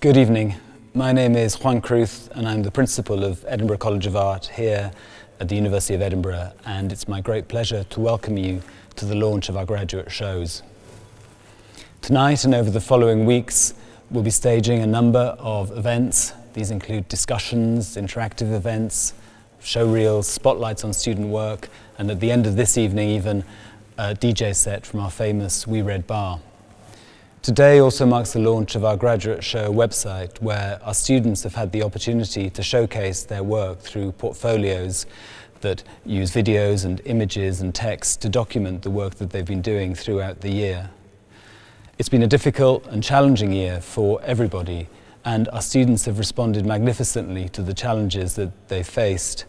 Good evening. My name is Juan Cruz and I'm the principal of Edinburgh College of Art here at the University of Edinburgh and it's my great pleasure to welcome you to the launch of our graduate shows. Tonight and over the following weeks we'll be staging a number of events. These include discussions, interactive events, show reels, spotlights on student work and at the end of this evening even a DJ set from our famous Wee Red Bar. Today also marks the launch of our graduate show website where our students have had the opportunity to showcase their work through portfolios that use videos and images and text to document the work that they've been doing throughout the year. It's been a difficult and challenging year for everybody and our students have responded magnificently to the challenges that they faced.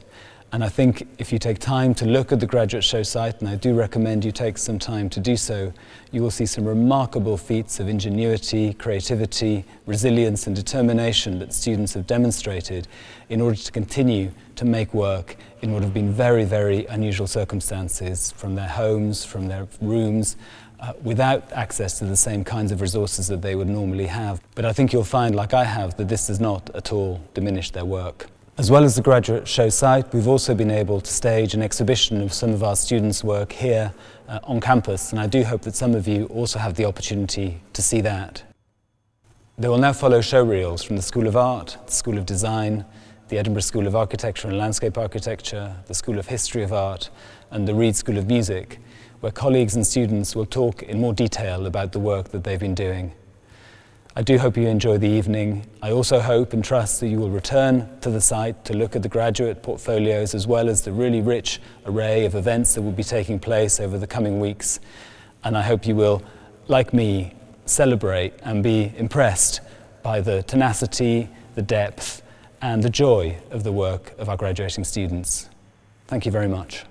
And I think if you take time to look at the Graduate Show site, and I do recommend you take some time to do so, you will see some remarkable feats of ingenuity, creativity, resilience and determination that students have demonstrated in order to continue to make work in what have been very, very unusual circumstances from their homes, from their rooms, uh, without access to the same kinds of resources that they would normally have. But I think you'll find, like I have, that this does not at all diminish their work. As well as the graduate show site, we've also been able to stage an exhibition of some of our students' work here uh, on campus, and I do hope that some of you also have the opportunity to see that. There will now follow show reels from the School of Art, the School of Design, the Edinburgh School of Architecture and Landscape Architecture, the School of History of Art, and the Reid School of Music, where colleagues and students will talk in more detail about the work that they've been doing. I do hope you enjoy the evening. I also hope and trust that you will return to the site to look at the graduate portfolios as well as the really rich array of events that will be taking place over the coming weeks. And I hope you will, like me, celebrate and be impressed by the tenacity, the depth, and the joy of the work of our graduating students. Thank you very much.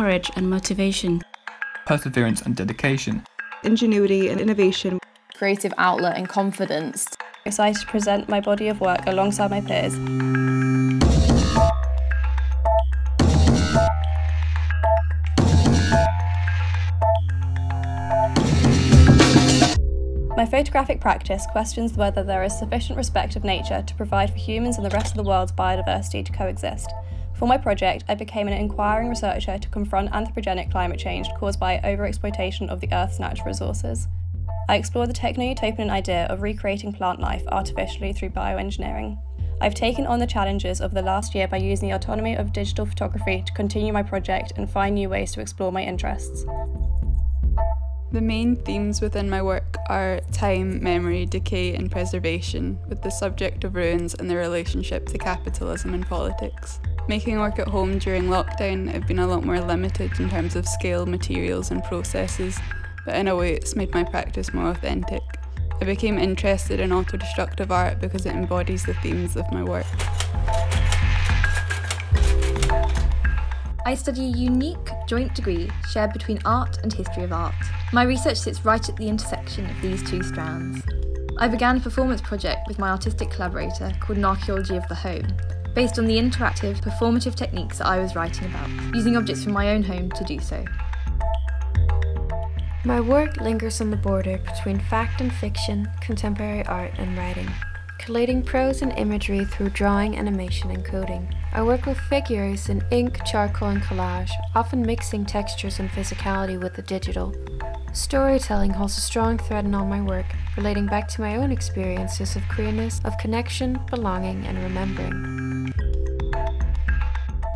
Courage and motivation, perseverance and dedication, ingenuity and innovation, creative outlet and confidence. Excited to present my body of work alongside my peers. My photographic practice questions whether there is sufficient respect of nature to provide for humans and the rest of the world's biodiversity to coexist. For my project, I became an inquiring researcher to confront anthropogenic climate change caused by overexploitation of the Earth's natural resources. I explored the techno-utopian idea of recreating plant life artificially through bioengineering. I've taken on the challenges of the last year by using the autonomy of digital photography to continue my project and find new ways to explore my interests. The main themes within my work are time, memory, decay, and preservation, with the subject of ruins and their relationship to capitalism and politics. Making work at home during lockdown, I've been a lot more limited in terms of scale, materials, and processes, but in a way, it's made my practice more authentic. I became interested in auto-destructive art because it embodies the themes of my work. I study a unique joint degree shared between art and history of art. My research sits right at the intersection of these two strands. I began a performance project with my artistic collaborator called an Archaeology of the Home, based on the interactive, performative techniques that I was writing about, using objects from my own home to do so. My work lingers on the border between fact and fiction, contemporary art and writing, collating prose and imagery through drawing, animation and coding. I work with figures in ink, charcoal and collage, often mixing textures and physicality with the digital. Storytelling holds a strong thread in all my work, relating back to my own experiences of queerness, of connection, belonging and remembering.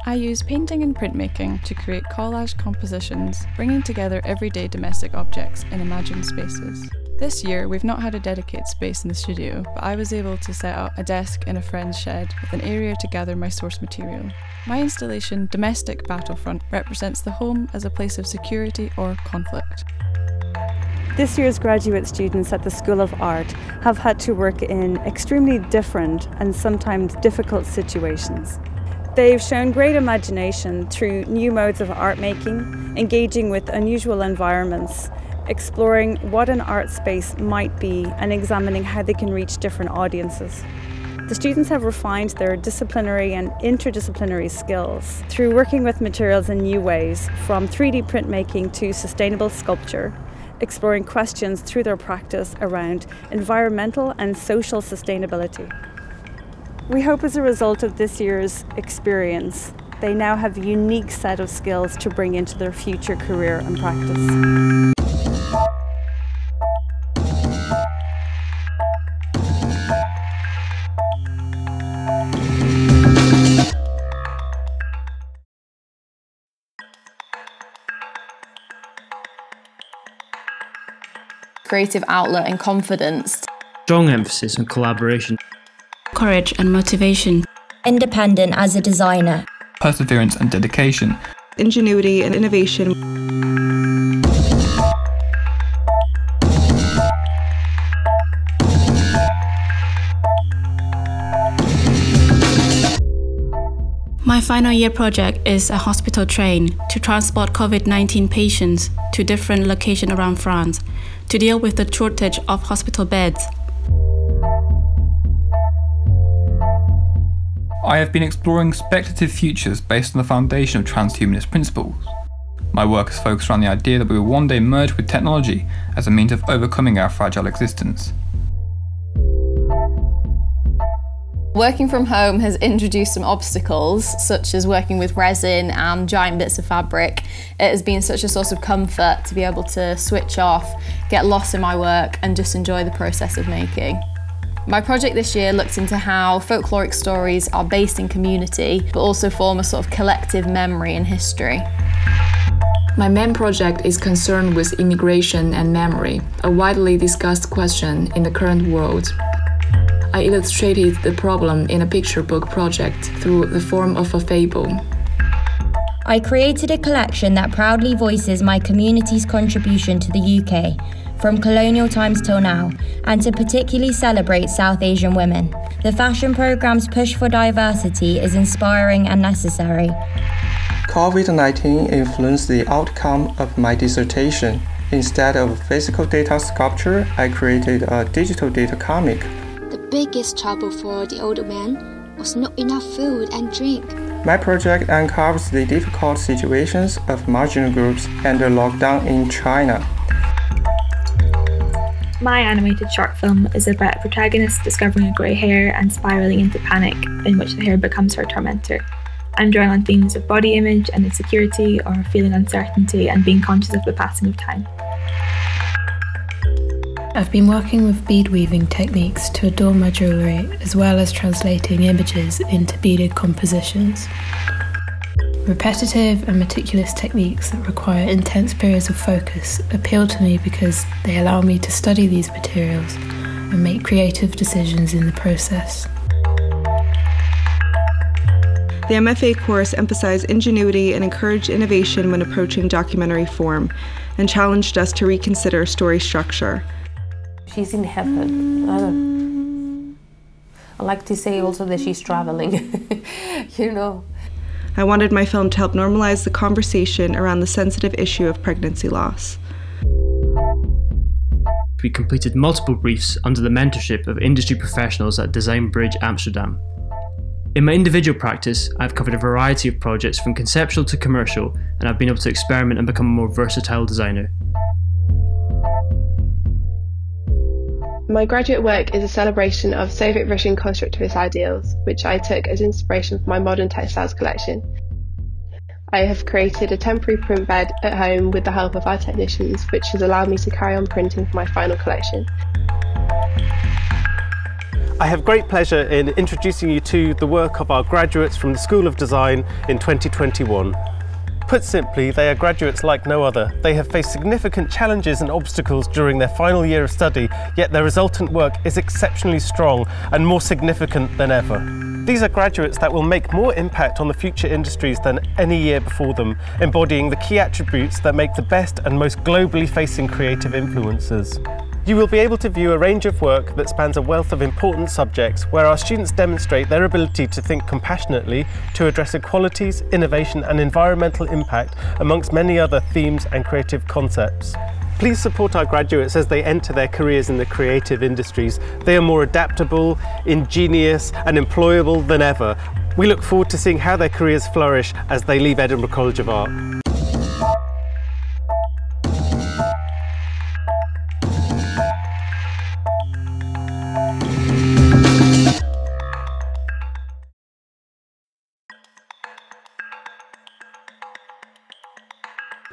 I use painting and printmaking to create collage compositions, bringing together everyday domestic objects in imagined spaces. This year, we've not had a dedicated space in the studio, but I was able to set up a desk in a friend's shed with an area to gather my source material. My installation, Domestic Battlefront, represents the home as a place of security or conflict. This year's graduate students at the School of Art have had to work in extremely different and sometimes difficult situations. They've shown great imagination through new modes of art making, engaging with unusual environments, exploring what an art space might be and examining how they can reach different audiences. The students have refined their disciplinary and interdisciplinary skills through working with materials in new ways, from 3D printmaking to sustainable sculpture, exploring questions through their practice around environmental and social sustainability. We hope as a result of this year's experience, they now have a unique set of skills to bring into their future career and practice. Creative outlet and confidence. Strong emphasis on collaboration. Courage and motivation. Independent as a designer. Perseverance and dedication. Ingenuity and innovation. My final year project is a hospital train to transport COVID 19 patients to different locations around France to deal with the shortage of hospital beds. I have been exploring speculative futures based on the foundation of transhumanist principles. My work is focused around the idea that we will one day merge with technology as a means of overcoming our fragile existence. Working from home has introduced some obstacles, such as working with resin and giant bits of fabric. It has been such a source of comfort to be able to switch off, get lost in my work, and just enjoy the process of making. My project this year looked into how folkloric stories are based in community, but also form a sort of collective memory and history. My main project is concerned with immigration and memory, a widely discussed question in the current world. I illustrated the problem in a picture book project through the form of a fable. I created a collection that proudly voices my community's contribution to the UK, from colonial times till now, and to particularly celebrate South Asian women. The fashion programme's push for diversity is inspiring and necessary. COVID 19 influenced the outcome of my dissertation. Instead of physical data sculpture, I created a digital data comic biggest trouble for the old man was not enough food and drink. My project uncovers the difficult situations of marginal groups under lockdown in China. My animated short film is about a protagonist discovering a grey hair and spiraling into panic, in which the hair becomes her tormentor. I'm drawing on themes of body image and insecurity, or feeling uncertainty and being conscious of the passing of time. I've been working with bead weaving techniques to adorn my jewellery as well as translating images into beaded compositions. Repetitive and meticulous techniques that require intense periods of focus appeal to me because they allow me to study these materials and make creative decisions in the process. The MFA course emphasized ingenuity and encouraged innovation when approaching documentary form, and challenged us to reconsider story structure. She's in heaven. I, I like to say also that she's traveling, you know. I wanted my film to help normalize the conversation around the sensitive issue of pregnancy loss. We completed multiple briefs under the mentorship of industry professionals at Design Bridge Amsterdam. In my individual practice, I've covered a variety of projects from conceptual to commercial, and I've been able to experiment and become a more versatile designer. My graduate work is a celebration of Soviet Russian constructivist ideals, which I took as inspiration for my modern textiles collection. I have created a temporary print bed at home with the help of our technicians, which has allowed me to carry on printing for my final collection. I have great pleasure in introducing you to the work of our graduates from the School of Design in 2021. Put simply, they are graduates like no other. They have faced significant challenges and obstacles during their final year of study, yet their resultant work is exceptionally strong and more significant than ever. These are graduates that will make more impact on the future industries than any year before them, embodying the key attributes that make the best and most globally facing creative influencers. You will be able to view a range of work that spans a wealth of important subjects where our students demonstrate their ability to think compassionately to address equalities, innovation and environmental impact amongst many other themes and creative concepts. Please support our graduates as they enter their careers in the creative industries. They are more adaptable, ingenious and employable than ever. We look forward to seeing how their careers flourish as they leave Edinburgh College of Art.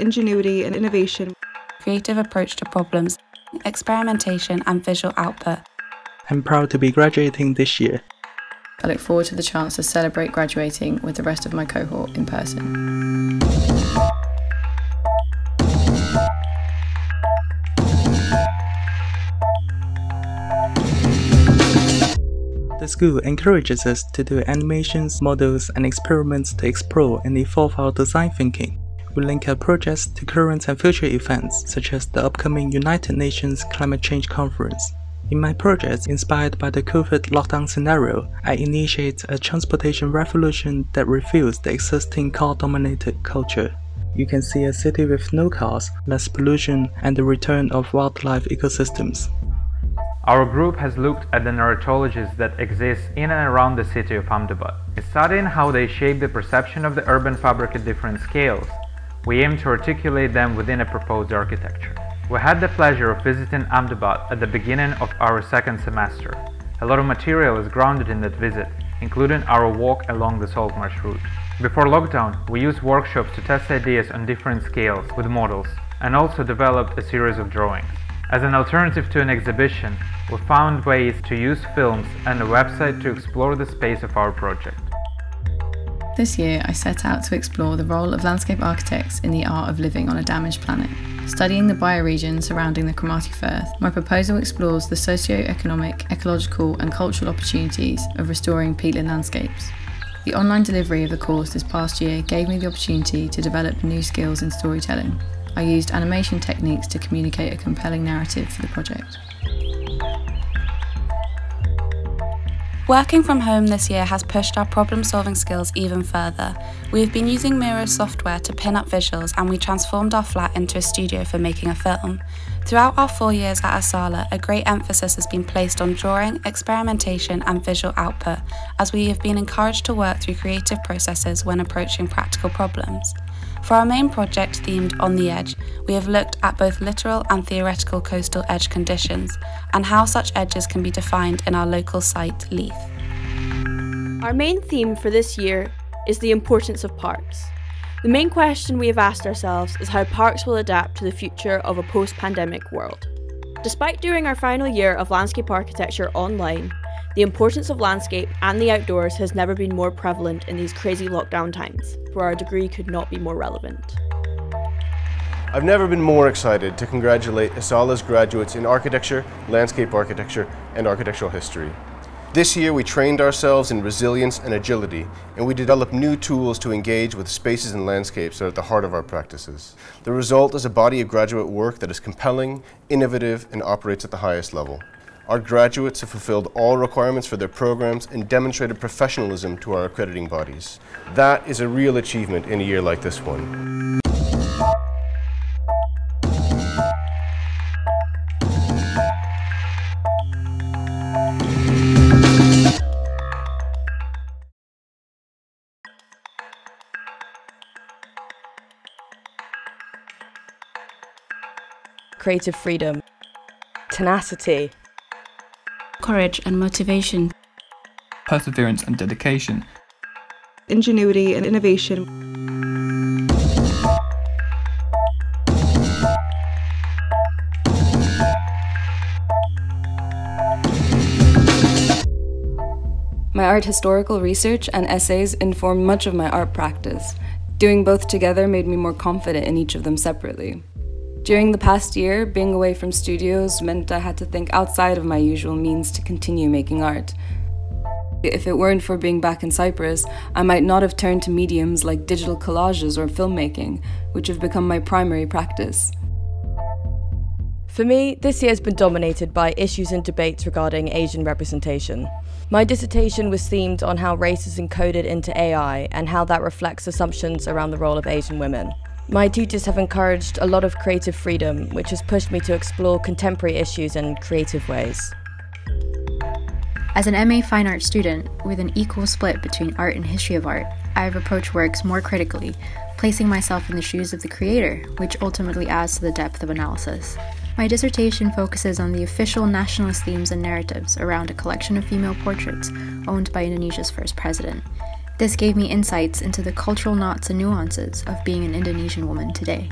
Ingenuity and innovation, creative approach to problems, experimentation and visual output. I'm proud to be graduating this year. I look forward to the chance to celebrate graduating with the rest of my cohort in person. The school encourages us to do animations, models, and experiments to explore and evolve our design thinking. We link our projects to current and future events, such as the upcoming United Nations Climate Change Conference. In my project, inspired by the COVID lockdown scenario, I initiate a transportation revolution that reveals the existing car-dominated culture. You can see a city with no cars, less pollution, and the return of wildlife ecosystems. Our group has looked at the narratologies that exist in and around the city of Ahmedabad, studying how they shape the perception of the urban fabric at different scales. We aim to articulate them within a proposed architecture. We had the pleasure of visiting Ahmedabad at the beginning of our second semester. A lot of material is grounded in that visit, including our walk along the Salt Marsh route. Before lockdown, we used workshops to test ideas on different scales with models, and also developed a series of drawings. As an alternative to an exhibition, we found ways to use films and a website to explore the space of our project. This year, I set out to explore the role of landscape architects in the art of living on a damaged planet. Studying the bioregion surrounding the Cromarty Firth, my proposal explores the socio-economic, ecological and cultural opportunities of restoring peatland landscapes. The online delivery of the course this past year gave me the opportunity to develop new skills in storytelling. I used animation techniques to communicate a compelling narrative for the project. Working from home this year has pushed our problem solving skills even further. We have been using Miro software to pin up visuals and we transformed our flat into a studio for making a film. Throughout our four years at ESALA, a great emphasis has been placed on drawing, experimentation, and visual output, as we have been encouraged to work through creative processes when approaching practical problems. For our main project themed On the Edge, we have looked at both literal and theoretical coastal edge conditions and how such edges can be defined in our local site, Leith. Our main theme for this year is the importance of parks. The main question we have asked ourselves is how parks will adapt to the future of a post pandemic world. Despite doing our final year of landscape architecture online, the importance of landscape and the outdoors has never been more prevalent in these crazy lockdown times, where our degree could not be more relevant. I've never been more excited to congratulate ESALA's graduates in architecture, landscape architecture, and architectural history. This year we trained ourselves in resilience and agility, and we developed new tools to engage with spaces and landscapes that are at the heart of our practices. The result is a body of graduate work that is compelling, innovative, and operates at the highest level. Our graduates have fulfilled all requirements for their programs and demonstrated professionalism to our accrediting bodies. That is a real achievement in a year like this one. Creative freedom, tenacity, courage and motivation, perseverance and dedication, ingenuity and innovation. My art historical research and essays informed much of my art practice. Doing both together made me more confident in each of them separately. During the past year, being away from studios meant I had to think outside of my usual means to continue making art. If it weren't for being back in Cyprus, I might not have turned to mediums like digital collages or filmmaking, which have become my primary practice. For me, this year has been dominated by issues and debates regarding Asian representation. My dissertation was themed on how race is encoded into AI and how that reflects assumptions around the role of Asian women. My teachers have encouraged a lot of creative freedom, which has pushed me to explore contemporary issues in creative ways. As an MA Fine Art student, with an equal split between art and history of art, I have approached works more critically, placing myself in the shoes of the creator, which ultimately adds to the depth of analysis. My dissertation focuses on the official nationalist themes and narratives around a collection of female portraits owned by Indonesia's first president. This gave me insights into the cultural knots and nuances of being an Indonesian woman today.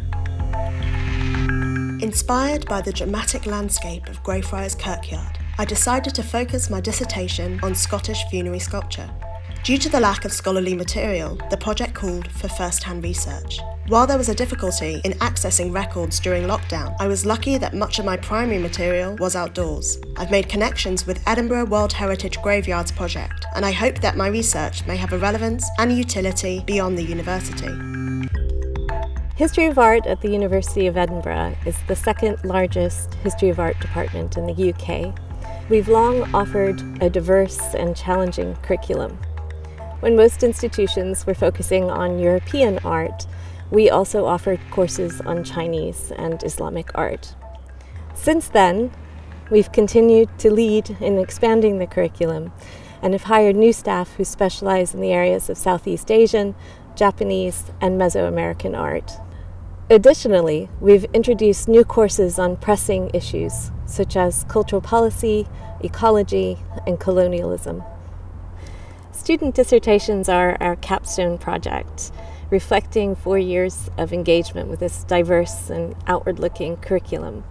Inspired by the dramatic landscape of Greyfriars Kirkyard, I decided to focus my dissertation on Scottish funerary sculpture. Due to the lack of scholarly material, the project called for first hand research. While there was a difficulty in accessing records during lockdown, I was lucky that much of my primary material was outdoors. I've made connections with Edinburgh World Heritage Graveyards Project, and I hope that my research may have a relevance and utility beyond the university. History of Art at the University of Edinburgh is the second largest history of art department in the UK. We've long offered a diverse and challenging curriculum. When most institutions were focusing on European art, we also offered courses on Chinese and Islamic art. Since then, we've continued to lead in expanding the curriculum and have hired new staff who specialize in the areas of Southeast Asian, Japanese, and Mesoamerican art. Additionally, we've introduced new courses on pressing issues such as cultural policy, ecology, and colonialism. Student dissertations are our capstone project reflecting four years of engagement with this diverse and outward looking curriculum.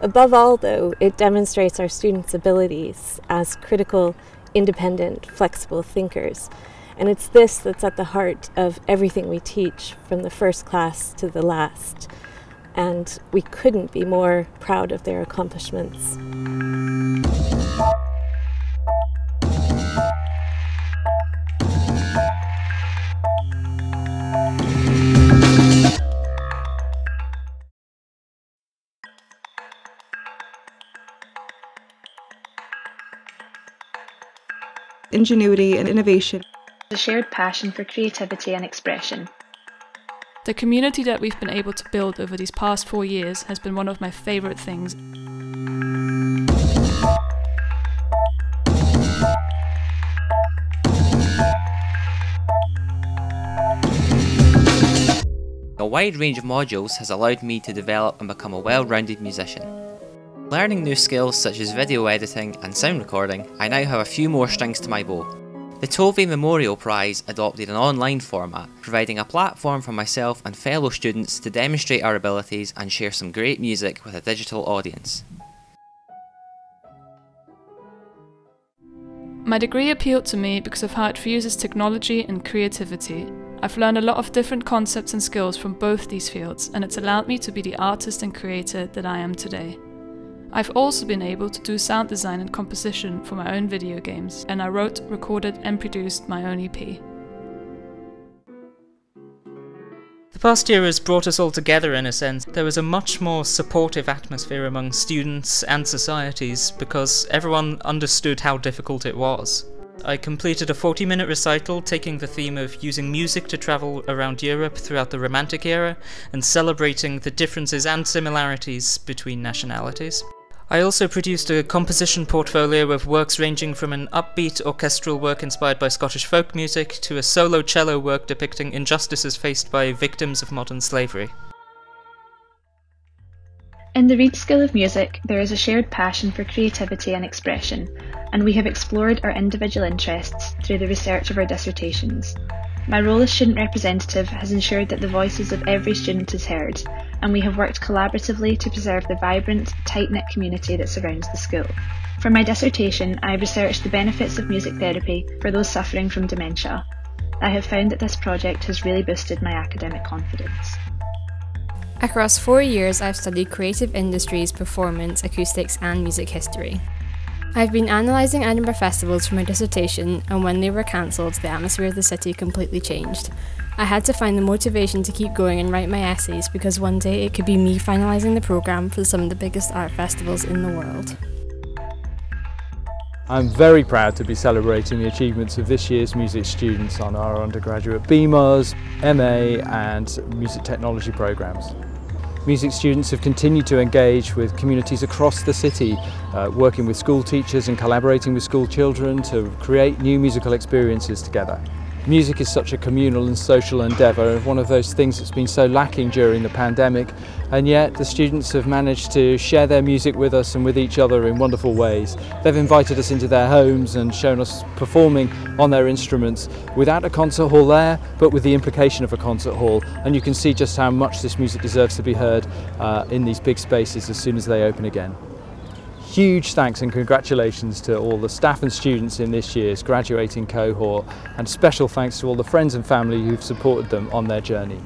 Above all, though, it demonstrates our students' abilities as critical, independent, flexible thinkers. And it's this that's at the heart of everything we teach from the first class to the last. And we couldn't be more proud of their accomplishments. Ingenuity, and innovation. A shared passion for creativity and expression. The community that we've been able to build over these past four years has been one of my favourite things. Wide range of modules has allowed me to develop and become a well-rounded musician. Learning new skills such as video editing and sound recording, I now have a few more strings to my bow. The Tovey Memorial Prize adopted an online format, providing a platform for myself and fellow students to demonstrate our abilities and share some great music with a digital audience. My degree appealed to me because of how it fuses technology and creativity. I've learned a lot of different concepts and skills from both these fields, and it's allowed me to be the artist and creator that I am today. I've also been able to do sound design and composition for my own video games, and I wrote, recorded, and produced my own EP. The past year has brought us all together in a sense. There was a much more supportive atmosphere among students and societies because everyone understood how difficult it was. I completed a 40 minute recital taking the theme of using music to travel around Europe throughout the Romantic era and celebrating the differences and similarities between nationalities. I also produced a composition portfolio of works ranging from an upbeat orchestral work inspired by Scottish folk music to a solo cello work depicting injustices faced by victims of modern slavery. In the Reid School of Music, there is a shared passion for creativity and expression, and we have explored our individual interests through the research of our dissertations. My role as student representative has ensured that the voices of every student is heard, and we have worked collaboratively to preserve the vibrant, tight knit community that surrounds the school. For my dissertation, I researched the benefits of music therapy for those suffering from dementia. I have found that this project has really boosted my academic confidence. Across four years, I've studied creative industries, performance, acoustics, and music history. I've been analysing Edinburgh festivals for my dissertation, and when they were cancelled, the atmosphere of the city completely changed. I had to find the motivation to keep going and write my essays because one day it could be me finalising the programme for some of the biggest art festivals in the world. I'm very proud to be celebrating the achievements of this year's music students on our undergraduate BMUS, MA and music technology programmes. Music students have continued to engage with communities across the city, uh, working with school teachers and collaborating with school children to create new musical experiences together. Music is such a communal and social endeavour, one of those things that's been so lacking during the pandemic, and yet the students have managed to share their music with us and with each other in wonderful ways. They've invited us into their homes and shown us performing on their instruments without a concert hall there, but with the implication of a concert hall, and you can see just how much this music deserves to be heard uh, in these big spaces as soon as they open again. Huge thanks and congratulations to all the staff and students in this year's graduating cohort and special thanks to all the friends and family who've supported them on their journey.